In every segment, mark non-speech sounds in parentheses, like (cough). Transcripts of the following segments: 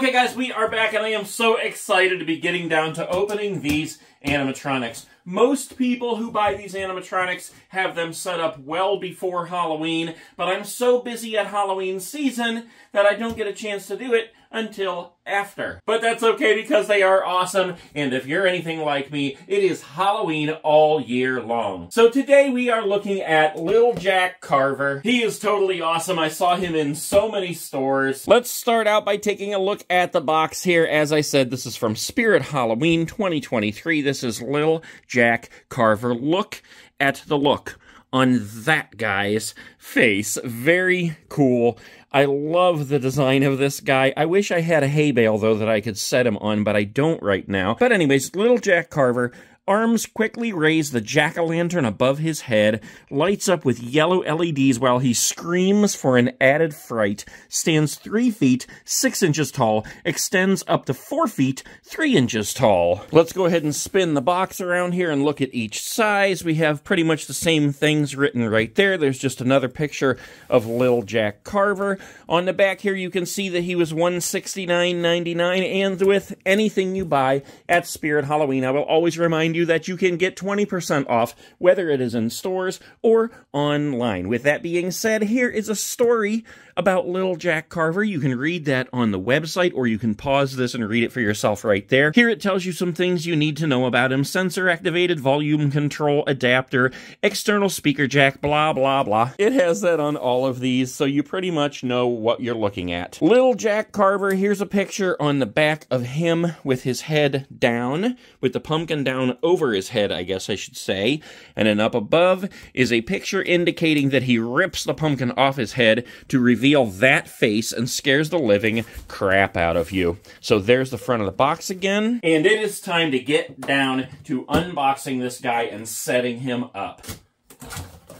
Okay guys, we are back and I am so excited to be getting down to opening these animatronics. Most people who buy these animatronics have them set up well before Halloween, but I'm so busy at Halloween season that I don't get a chance to do it until after. But that's okay because they are awesome, and if you're anything like me, it is Halloween all year long. So today we are looking at Lil Jack Carver. He is totally awesome. I saw him in so many stores. Let's start out by taking a look at the box here. As I said, this is from Spirit Halloween 2023. This is Lil Jack Carver. Look at the look on that guy's face. Very cool. I love the design of this guy. I wish I had a hay bale, though, that I could set him on, but I don't right now. But anyways, little Jack Carver Arms quickly raise the jack-o'-lantern above his head, lights up with yellow LEDs while he screams for an added fright, stands 3 feet 6 inches tall, extends up to 4 feet 3 inches tall. Let's go ahead and spin the box around here and look at each size. We have pretty much the same things written right there. There's just another picture of Lil Jack Carver. On the back here you can see that he was $169.99 and with anything you buy at Spirit Halloween, I will always remind you you that you can get 20% off, whether it is in stores or online. With that being said, here is a story about little Jack Carver. You can read that on the website, or you can pause this and read it for yourself right there. Here it tells you some things you need to know about him. Sensor activated volume control adapter, external speaker jack, blah, blah, blah. It has that on all of these, so you pretty much know what you're looking at. Little Jack Carver, here's a picture on the back of him with his head down, with the pumpkin down over his head, I guess I should say. And then up above is a picture indicating that he rips the pumpkin off his head to reveal that face and scares the living crap out of you. So there's the front of the box again. And it is time to get down to unboxing this guy and setting him up.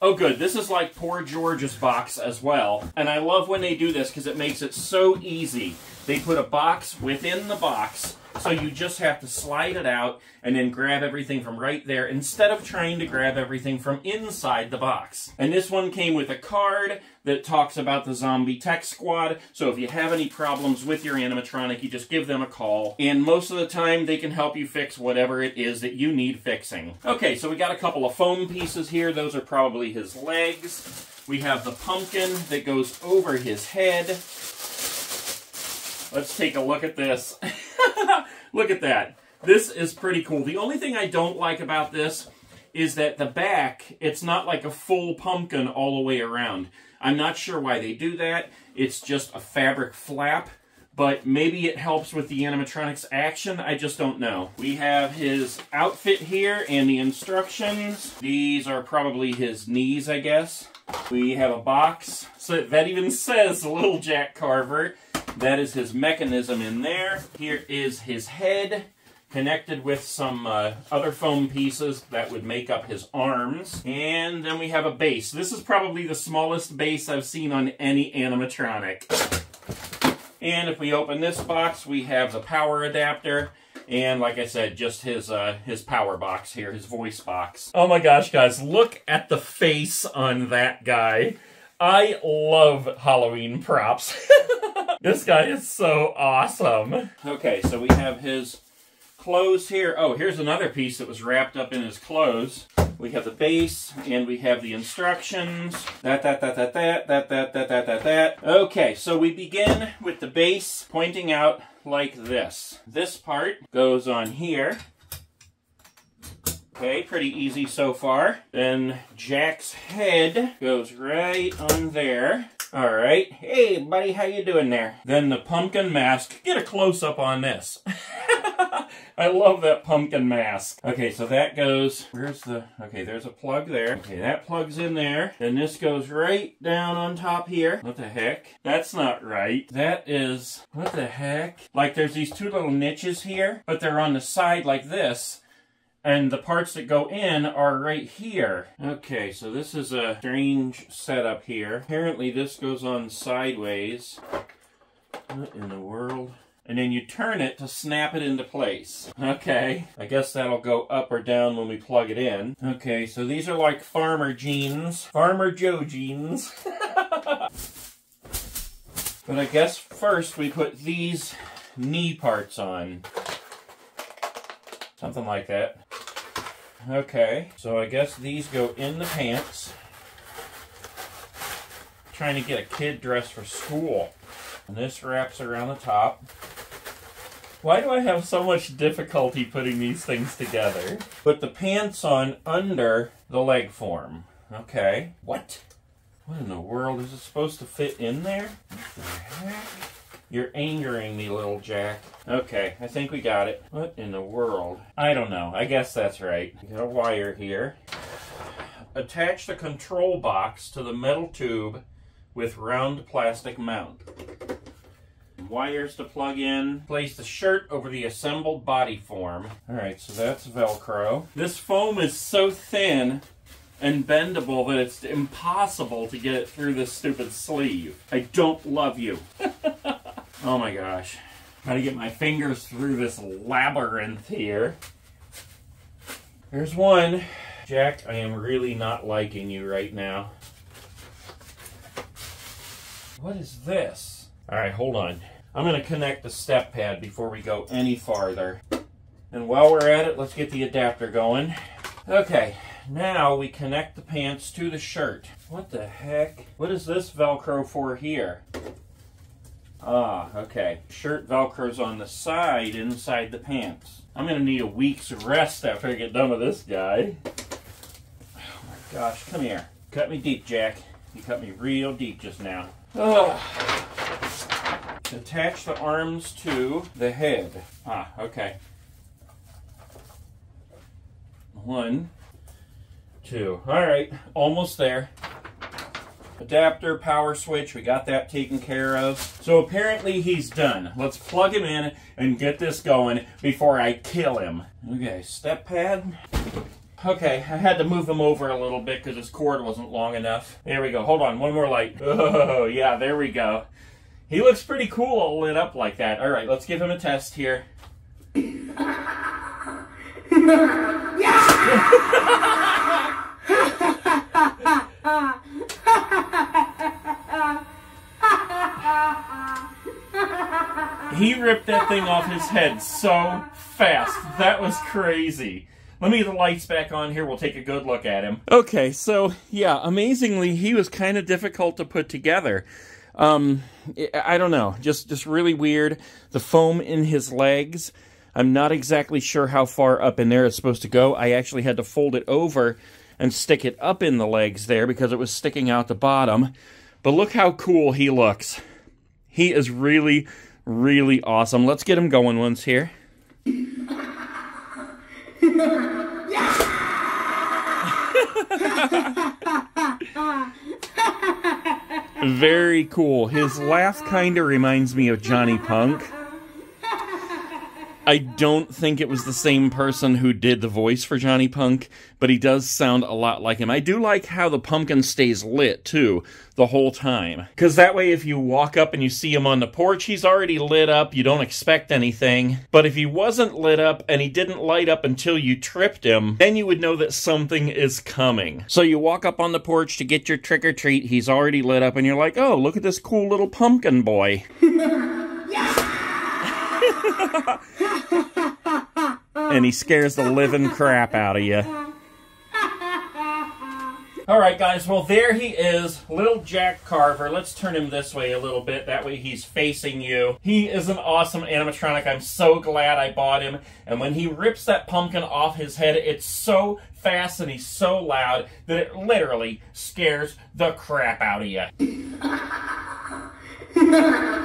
Oh good, this is like poor George's box as well. And I love when they do this because it makes it so easy. They put a box within the box so you just have to slide it out and then grab everything from right there instead of trying to grab everything from inside the box. And this one came with a card that talks about the Zombie Tech Squad. So if you have any problems with your animatronic, you just give them a call. And most of the time, they can help you fix whatever it is that you need fixing. Okay, so we got a couple of foam pieces here. Those are probably his legs. We have the pumpkin that goes over his head. Let's take a look at this. (laughs) Look at that. This is pretty cool. The only thing I don't like about this is that the back, it's not like a full pumpkin all the way around. I'm not sure why they do that. It's just a fabric flap, but maybe it helps with the animatronics action. I just don't know. We have his outfit here and the instructions. These are probably his knees, I guess. We have a box so that even says Little Jack Carver. That is his mechanism in there. Here is his head connected with some uh, other foam pieces that would make up his arms. And then we have a base. This is probably the smallest base I've seen on any animatronic. And if we open this box, we have the power adapter. And like I said, just his uh, his power box here, his voice box. Oh my gosh, guys, look at the face on that guy. I love Halloween props. (laughs) this guy is so awesome. Okay, so we have his clothes here. Oh, here's another piece that was wrapped up in his clothes. We have the base, and we have the instructions. That, that, that, that, that, that, that, that, that, that, that. Okay, so we begin with the base pointing out like this. This part goes on here. Okay, pretty easy so far. Then Jack's head goes right on there. All right. Hey, buddy, how you doing there? Then the pumpkin mask. Get a close-up on this. (laughs) I love that pumpkin mask. Okay, so that goes, where's the, okay, there's a plug there. Okay, that plugs in there. Then this goes right down on top here. What the heck? That's not right. That is, what the heck? Like there's these two little niches here, but they're on the side like this and the parts that go in are right here. Okay, so this is a strange setup here. Apparently this goes on sideways. What in the world? And then you turn it to snap it into place. Okay, I guess that'll go up or down when we plug it in. Okay, so these are like farmer jeans. Farmer Joe jeans. (laughs) but I guess first we put these knee parts on. Something like that. Okay, so I guess these go in the pants. Trying to get a kid dressed for school. And this wraps around the top. Why do I have so much difficulty putting these things together? Put the pants on under the leg form. Okay. What? What in the world is it supposed to fit in there? What the heck? You're angering me, little Jack. Okay, I think we got it. What in the world? I don't know. I guess that's right. Got a wire here. Attach the control box to the metal tube with round plastic mount. Wires to plug in. Place the shirt over the assembled body form. Alright, so that's Velcro. This foam is so thin and bendable that it's impossible to get it through this stupid sleeve. I don't love you. (laughs) oh my gosh. Try to get my fingers through this labyrinth here. There's one. Jack, I am really not liking you right now. What is this? All right, hold on. I'm to connect the step pad before we go any farther. And while we're at it, let's get the adapter going. Okay, now we connect the pants to the shirt. What the heck? What is this Velcro for here? Ah, okay. Shirt Velcro's on the side inside the pants. I'm to need a week's rest after I get done with this guy. Oh my gosh, come here. Cut me deep, Jack. You cut me real deep just now. Oh. Attach the arms to the head. Ah, okay. One, two. All right, almost there. Adapter, power switch, we got that taken care of. So apparently he's done. Let's plug him in and get this going before I kill him. Okay, step pad. Okay, I had to move him over a little bit because his cord wasn't long enough. There we go. Hold on, one more light. (laughs) Oh, yeah, there we go. He looks pretty cool all lit up like that. All right, let's give him a test here. (laughs) (laughs) he ripped that thing off his head so fast. That was crazy. Let me get the lights back on here. We'll take a good look at him. Okay, so yeah, amazingly, he was kind of difficult to put together. Um, I don't know, just just really weird. The foam in his legs. I'm not exactly sure how far up in there it's supposed to go. I actually had to fold it over and stick it up in the legs there because it was sticking out the bottom. But look how cool he looks. He is really, really awesome. Let's get him going once here. (laughs) Very cool. His laugh kind of reminds me of Johnny Punk. I don't think it was the same person who did the voice for Johnny Punk, but he does sound a lot like him. I do like how the pumpkin stays lit, too, the whole time. Because that way, if you walk up and you see him on the porch, he's already lit up, you don't expect anything. But if he wasn't lit up and he didn't light up until you tripped him, then you would know that something is coming. So you walk up on the porch to get your trick or treat, he's already lit up, and you're like, oh, look at this cool little pumpkin boy. (laughs) and he scares the living crap out of you. Alright guys, well there he is, little Jack Carver. Let's turn him this way a little bit, that way he's facing you. He is an awesome animatronic, I'm so glad I bought him. And when he rips that pumpkin off his head, it's so fast and he's so loud that it literally scares the crap out of you. (laughs)